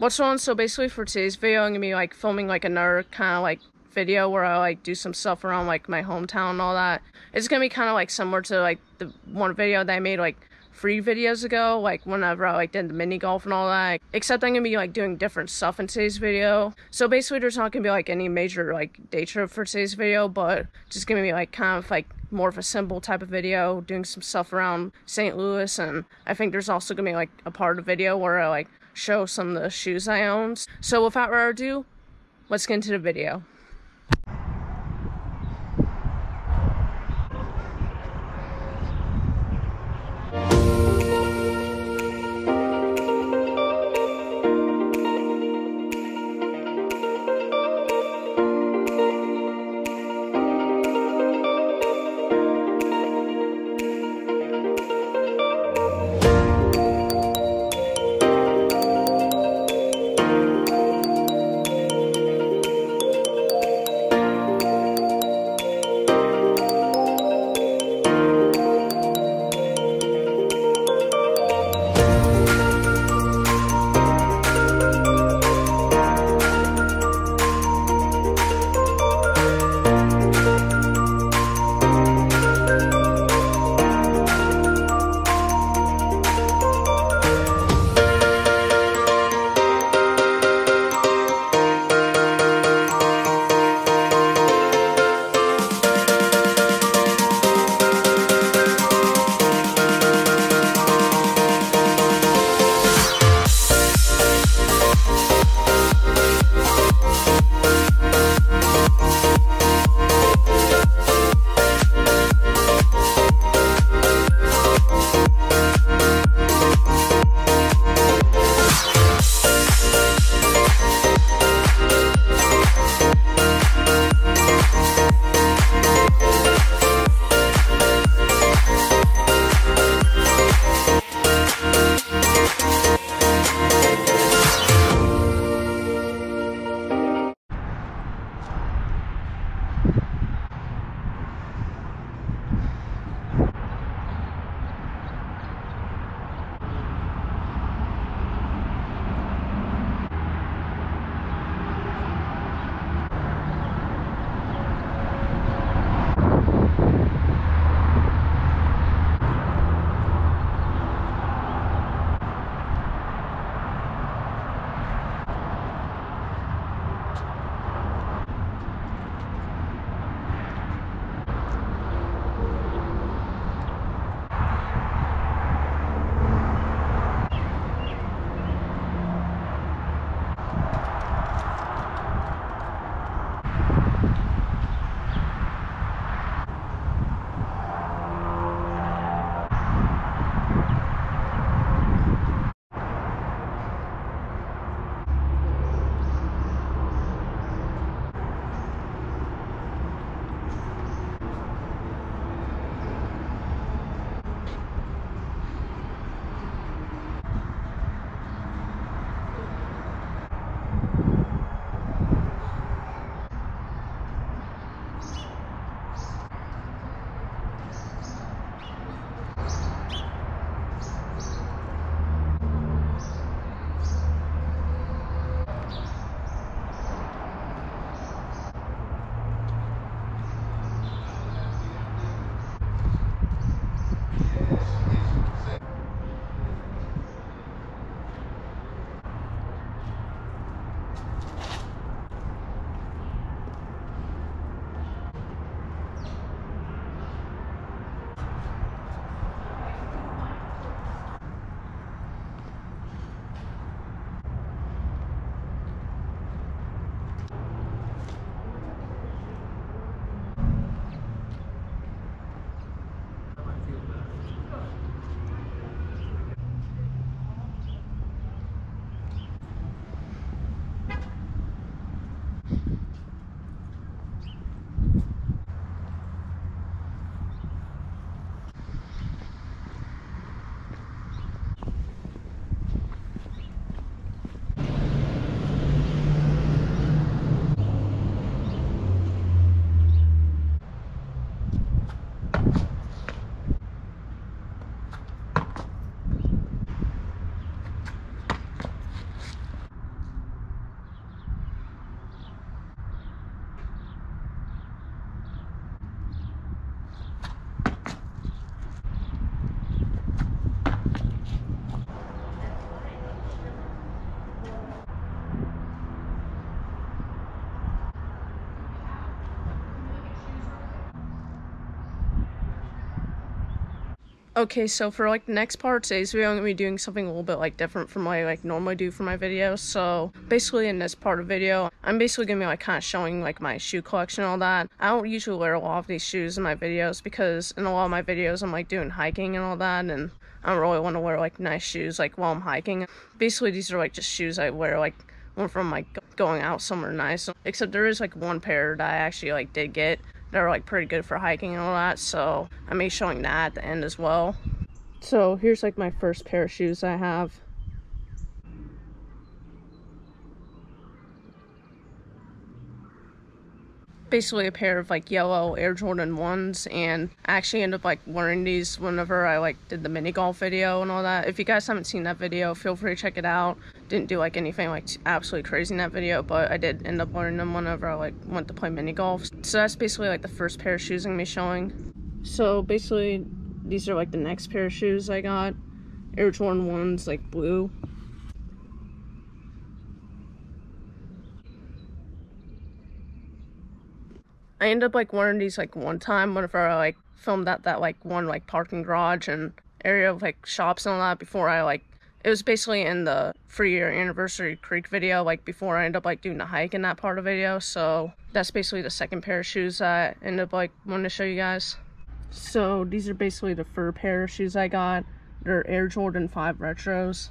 What's on? So basically for today's video, I'm gonna be like filming like another kind of like video where I like do some stuff around like my hometown and all that. It's gonna be kind of like similar to like the one video that I made like three videos ago, like whenever I like did the mini golf and all that. Except I'm gonna be like doing different stuff in today's video. So basically, there's not gonna be like any major like day trip for today's video, but just gonna be like kind of like more of a simple type of video, doing some stuff around St. Louis, and I think there's also gonna be like a part of the video where I like show some of the shoes I own. So without further ado, let's get into the video. Okay, so for like the next part, today's video, I'm gonna be doing something a little bit like different from what I like normally do for my videos. So basically in this part of video, I'm basically gonna be like kind of showing like my shoe collection and all that. I don't usually wear a lot of these shoes in my videos because in a lot of my videos, I'm like doing hiking and all that and I don't really want to wear like nice shoes like while I'm hiking. Basically, these are like just shoes I wear like when from like going out somewhere nice. Except there is like one pair that I actually like did get they're like pretty good for hiking and all that so I may be showing that at the end as well. So here's like my first pair of shoes I have basically a pair of like yellow Air Jordan 1s and I actually end up like wearing these whenever I like did the mini golf video and all that. If you guys haven't seen that video, feel free to check it out. Didn't do like anything like absolutely crazy in that video, but I did end up wearing them whenever I like went to play mini golf. So that's basically like the first pair of shoes I'm gonna be showing. So basically these are like the next pair of shoes I got. Air Jordan 1s like blue. I ended up like wearing these like one time whenever I like filmed that that like one like parking garage and area of like shops and all that before I like it was basically in the free year anniversary creek video like before I ended up like doing the hike in that part of the video. So that's basically the second pair of shoes I ended up like wanting to show you guys. So these are basically the fur pair of shoes I got. They're Air Jordan 5 retros.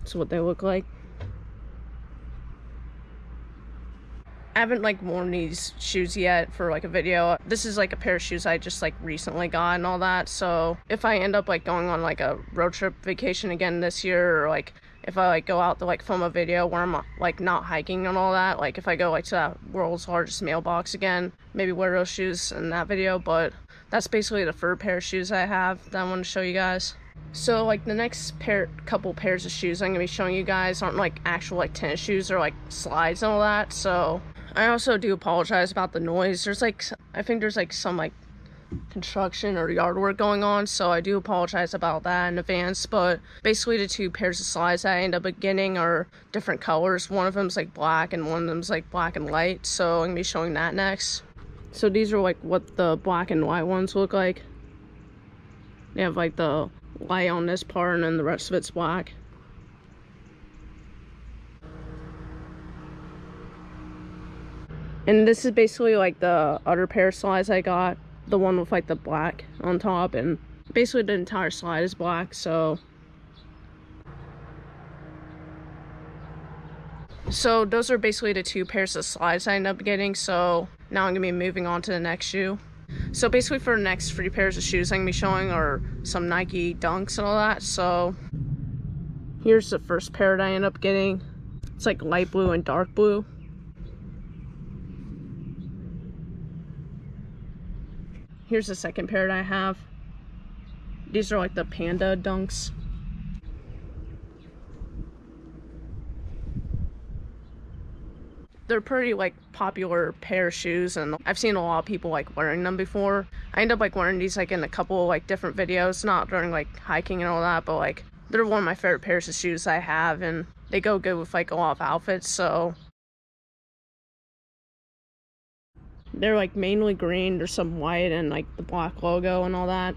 That's what they look like I haven't like worn these shoes yet for like a video. This is like a pair of shoes I just like recently got and all that. So if I end up like going on like a road trip vacation again this year or like if I like go out to like film a video where I'm like not hiking and all that, like if I go like to that world's largest mailbox again, maybe wear those shoes in that video. But that's basically the fur pair of shoes I have that I want to show you guys. So like the next pair, couple pairs of shoes I'm gonna be showing you guys aren't like actual like tennis shoes or like slides and all that. So I also do apologize about the noise. There's like, I think there's like some like construction or yard work going on, so I do apologize about that in advance. But basically, the two pairs of slides I end up getting are different colors. One of them's like black, and one of them's like black and white. So I'm gonna be showing that next. So these are like what the black and white ones look like. They have like the light on this part, and then the rest of it's black. And this is basically like the other pair of slides I got. The one with like the black on top and basically the entire slide is black, so. So those are basically the two pairs of slides I ended up getting, so now I'm gonna be moving on to the next shoe. So basically for the next three pairs of shoes I'm gonna be showing are some Nike Dunks and all that, so here's the first pair that I end up getting. It's like light blue and dark blue. Here's the second pair that I have. These are like the panda dunks. They're pretty like popular pair of shoes and I've seen a lot of people like wearing them before. I end up like wearing these like in a couple like different videos, not during like hiking and all that, but like they're one of my favorite pairs of shoes I have and they go good with like a lot of outfits, so They're like mainly green. There's some white and like the black logo and all that.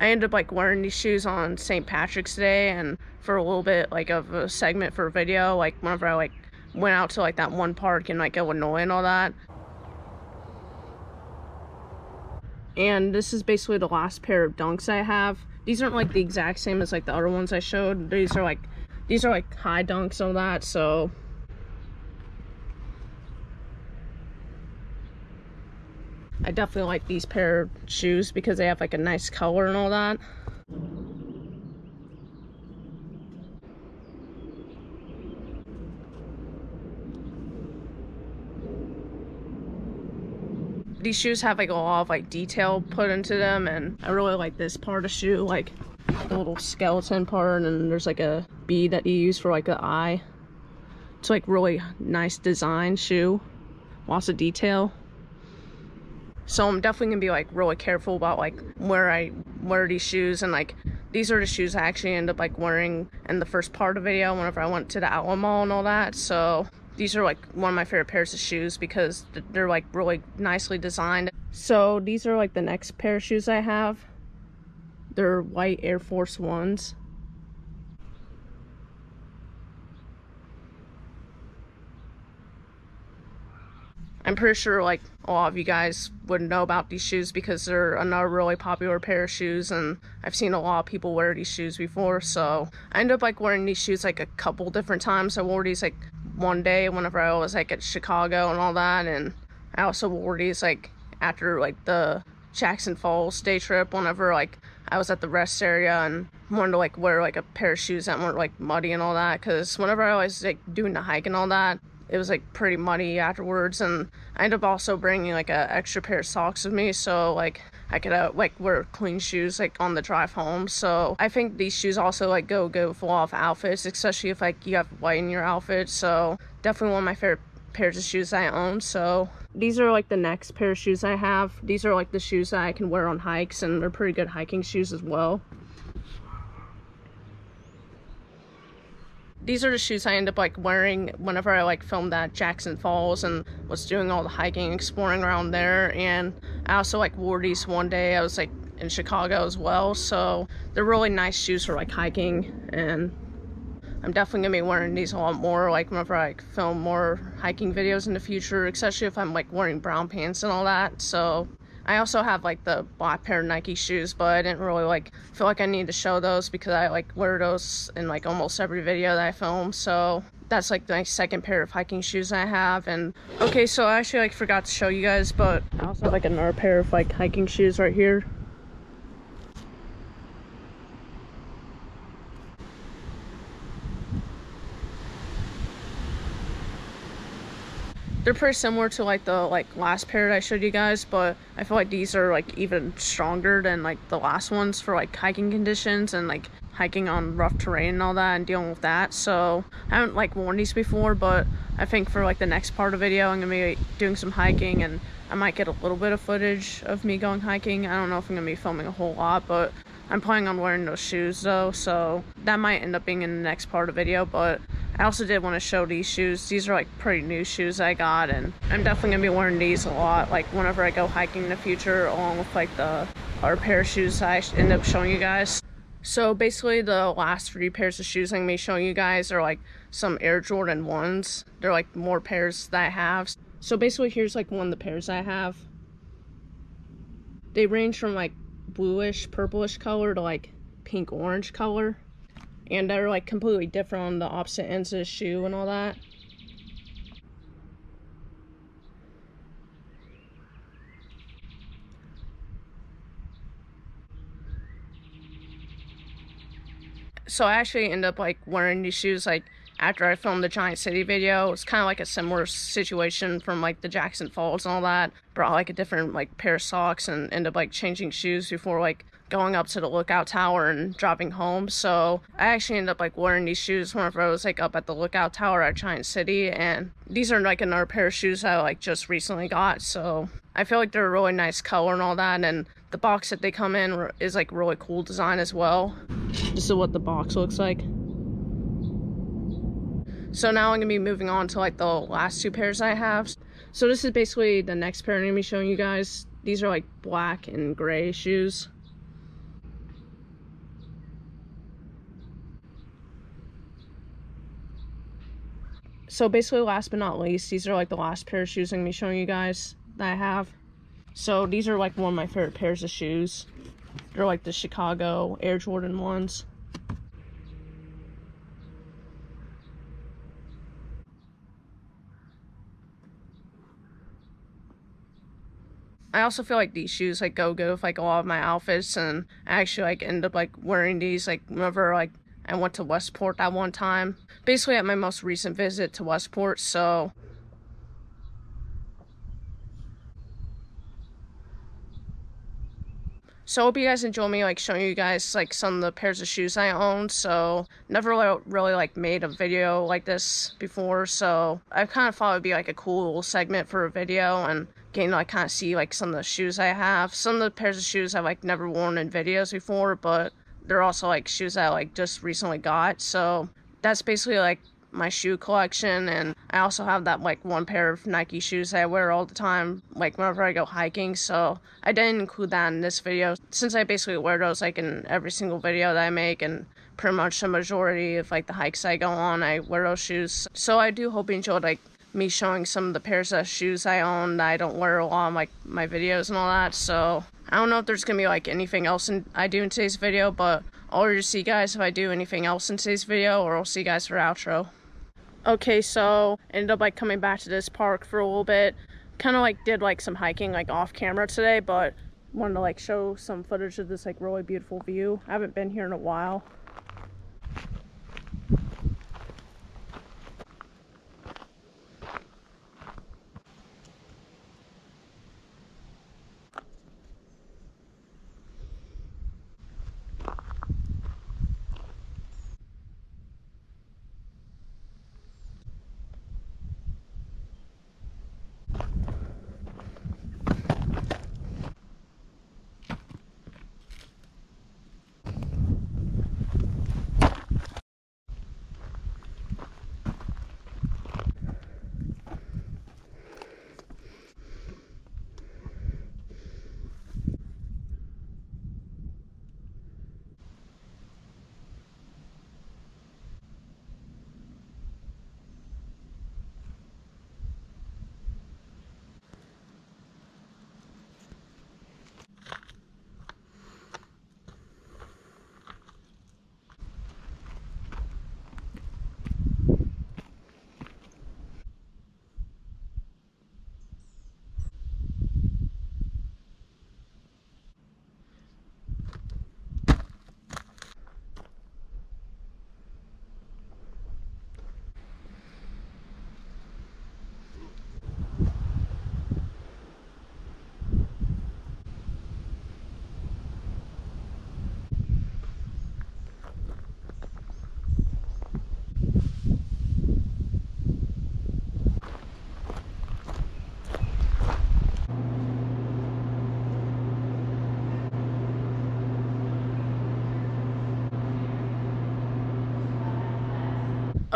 I ended up like wearing these shoes on St. Patrick's Day and for a little bit like of a segment for a video, like whenever I like went out to like that one park in like Illinois and all that. And this is basically the last pair of dunks I have. These aren't like the exact same as like the other ones I showed. These are like these are like high dunks and all that, so I definitely like these pair of shoes because they have like a nice color and all that. These shoes have like a lot of like detail put into them and I really like this part of shoe, like the little skeleton part and there's like a bead that you use for like the eye. It's like really nice design shoe, lots of detail. So I'm definitely gonna be like really careful about like where I wear these shoes and like these are the shoes I actually end up like wearing in the first part of the video whenever I went to the outlet mall and all that. So these are like one of my favorite pairs of shoes because they're like really nicely designed. So these are like the next pair of shoes I have. They're white Air Force Ones. I'm pretty sure like a lot of you guys wouldn't know about these shoes because they're another really popular pair of shoes and I've seen a lot of people wear these shoes before so I ended up like wearing these shoes like a couple different times. I wore these like one day whenever I was like at Chicago and all that and I also wore these like after like the Jackson Falls day trip whenever like I was at the rest area and wanted to like wear like a pair of shoes that weren't like muddy and all that because whenever I was like doing the hike and all that it was like pretty muddy afterwards and i ended up also bringing like an extra pair of socks with me so like i could uh, like wear clean shoes like on the drive home. So i think these shoes also like go go full off outfits especially if like you have white in your outfit. So definitely one of my favorite pairs of shoes i own. So these are like the next pair of shoes i have. These are like the shoes that i can wear on hikes and they're pretty good hiking shoes as well these are the shoes I end up like wearing whenever I like filmed at Jackson Falls and was doing all the hiking, exploring around there. And I also like wore these one day. I was like in Chicago as well. So they're really nice shoes for like hiking. And I'm definitely gonna be wearing these a lot more like whenever I film more hiking videos in the future, especially if I'm like wearing brown pants and all that. So I also have like the black pair of Nike shoes, but I didn't really like feel like I need to show those because I like wear those in like almost every video that I film. So that's like my second pair of hiking shoes I have. And okay, so I actually like forgot to show you guys, but I also have like another pair of like hiking shoes right here. They're pretty similar to like the like last pair that I showed you guys, but I feel like these are like even stronger than like the last ones for like hiking conditions and like hiking on rough terrain and all that and dealing with that. So I haven't like worn these before, but I think for like the next part of the video, I'm gonna be doing some hiking and I might get a little bit of footage of me going hiking. I don't know if I'm gonna be filming a whole lot, but I'm planning on wearing those shoes though, so that might end up being in the next part of the video, but I also did want to show these shoes. These are like pretty new shoes I got and I'm definitely gonna be wearing these a lot like whenever I go hiking in the future along with like the other pair of shoes I end up showing you guys. So basically the last three pairs of shoes I'm gonna be showing you guys are like some Air Jordan 1s. They're like more pairs that I have. So basically here's like one of the pairs I have. They range from like bluish purplish color to like pink orange color and they're like completely different on the opposite ends of the shoe and all that. So I actually end up like wearing these shoes like after I filmed the Giant City video. It's kind of like a similar situation from like the Jackson Falls and all that. Brought like a different like pair of socks and ended up like changing shoes before like going up to the lookout tower and dropping home. So I actually ended up like wearing these shoes whenever I was like up at the lookout tower at Giant City. And these are like another pair of shoes I like just recently got. So I feel like they're a really nice color and all that. And the box that they come in is like really cool design as well. This is what the box looks like. So now I'm gonna be moving on to like the last two pairs I have. So this is basically the next pair I'm gonna be showing you guys. These are like black and gray shoes. so basically last but not least these are like the last pair of shoes i'm gonna be showing you guys that i have so these are like one of my favorite pairs of shoes they're like the chicago air jordan ones I also feel like these shoes like go good with like a lot of my outfits and I actually like end up like wearing these like whenever like I went to Westport that one time. Basically at my most recent visit to Westport, so... So I hope you guys enjoy me like showing you guys like some of the pairs of shoes I own. So never really, really like made a video like this before. So I kind of thought it'd be like a cool segment for a video and to like kind of see like some of the shoes I have. Some of the pairs of shoes I've like never worn in videos before, but they're also like shoes I like just recently got. So that's basically like my shoe collection and I also have that like one pair of Nike shoes that I wear all the time like whenever I go hiking so I didn't include that in this video since I basically wear those like in every single video that I make and pretty much the majority of like the hikes I go on I wear those shoes so I do hope you enjoyed like me showing some of the pairs of shoes I own I don't wear a lot of like my videos and all that so I don't know if there's gonna be like anything else in, I do in today's video but I'll just see you guys if I do anything else in today's video or I'll see you guys for outro Okay, so ended up like coming back to this park for a little bit. Kind of like did like some hiking like off camera today, but wanted to like show some footage of this like really beautiful view. I haven't been here in a while.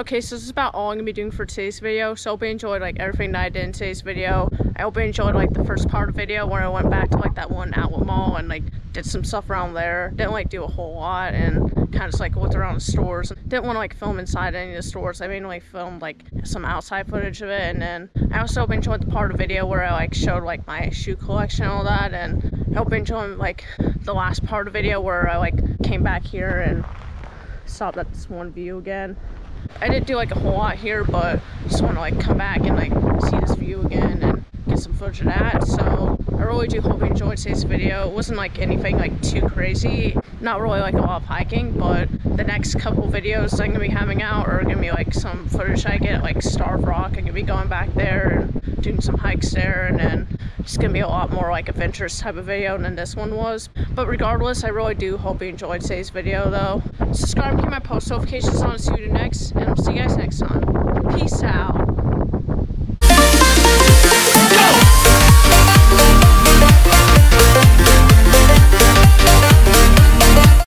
Okay, so this is about all I'm gonna be doing for today's video. So I hope you enjoyed like everything that I did in today's video. I hope you enjoyed like the first part of the video where I went back to like that one outlet mall and like did some stuff around there. Didn't like do a whole lot and kind of just like looked around the stores. Didn't want to like film inside any of the stores. I mainly filmed like some outside footage of it and then I also hope you enjoyed the part of the video where I like showed like my shoe collection and all that and I hope you enjoyed like the last part of the video where I like came back here and saw that this one view again. I didn't do like a whole lot here, but just want to like come back and like see this view again and get some footage of that. So I really do hope you enjoyed today's video. It wasn't like anything like too crazy. Not really like a lot of hiking, but the next couple videos I'm gonna be having out are gonna be like some footage I get like Starved Rock. I'm gonna be going back there and doing some hikes there and then it's gonna be a lot more like adventurous type of video than this one was. But regardless, I really do hope you enjoyed today's video though. Subscribe to my post notifications on to see you next, and I'll see you guys next time. Peace out.